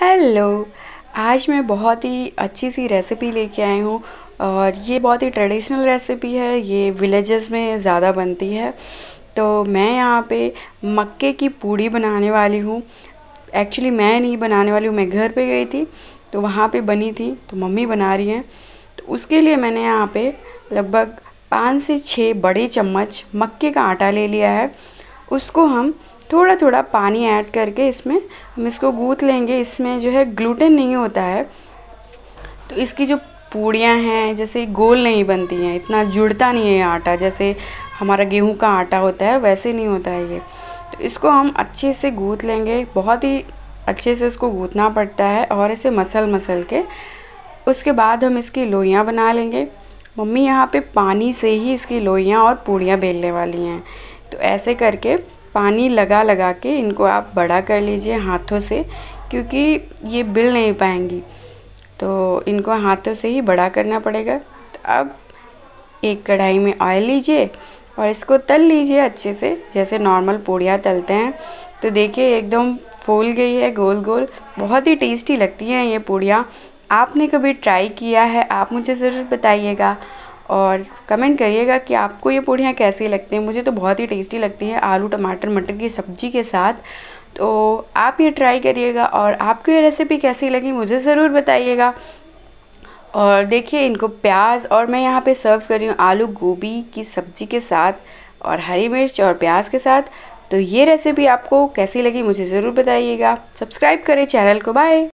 Hello आज मैं बहुत ही अच्छी सी रेसिपी लेके आई हूँ और ये बहुत ही ट्रेडिशनल रेसिपी है। ये विलेजेस में ज़्यादा बनती है। तो मैं यहाँ पे मक्के की पूड़ी बनाने वाली हूँ। एक्चुअली मैं नहीं बनाने वाली हूँ, मैं घर पे गई थी तो वहाँ पे बनी थी तो मम्मी बना रही हैं। तो उसके लिए मैंने यहाँ पे लगभग पाँच से छः बड़े चम्मच मक्के का आटा ले लिया है। उसको हम थोड़ा थोड़ा पानी ऐड करके इसमें हम इसको गूँथ लेंगे। इसमें जो है ग्लूटेन नहीं होता है। तो इसकी जो पूड़ियाँ हैं, जैसे गोल नहीं बनती हैं, इतना जुड़ता नहीं है ये आटा। जैसे हमारा गेहूँ का आटा होता है, वैसे नहीं होता है ये। तो इसको हम अच्छे से गूँथ लेंगे। बहुत ही अच्छे से इसको गूँथना पड़ता है और इसे मसल मसल के। उसके बाद हम इसकी लोइयाँ बना लेंगे। मम्मी यहाँ पे पानी से ही इसकी लोइयाँ और पूड़ियाँ बेलने वाली हैं। तो ऐसे करके पानी लगा लगा के इनको आप बड़ा कर लीजिए हाथों से, क्योंकि ये बिल नहीं पाएँगी। तो इनको हाथों से ही बड़ा करना पड़ेगा। तो अब एक कढ़ाई में ऑयल लीजिए और इसको तल लीजिए अच्छे से, जैसे नॉर्मल पूड़ियाँ तलते हैं। तो देखिए, एकदम फूल गई है, गोल गोल। बहुत ही टेस्टी लगती हैं ये पूड़ियाँ। आपने कभी ट्राई किया है? आप मुझे ज़रूर बताइएगा। और कमेंट करिएगा कि आपको ये पूड़ियाँ कैसी लगती हैं। मुझे तो बहुत ही टेस्टी लगती हैं आलू, टमाटर, मटर की सब्ज़ी के साथ। तो आप ये ट्राई करिएगा और आपको ये रेसिपी कैसी लगी मुझे ज़रूर बताइएगा। और देखिए इनको प्याज और मैं यहाँ पे सर्व कर रही हूँ आलू गोभी की सब्ज़ी के साथ और हरी मिर्च और प्याज के साथ। तो ये रेसिपी आपको कैसी लगी मुझे ज़रूर बताइएगा। सब्सक्राइब करें चैनल को। बाय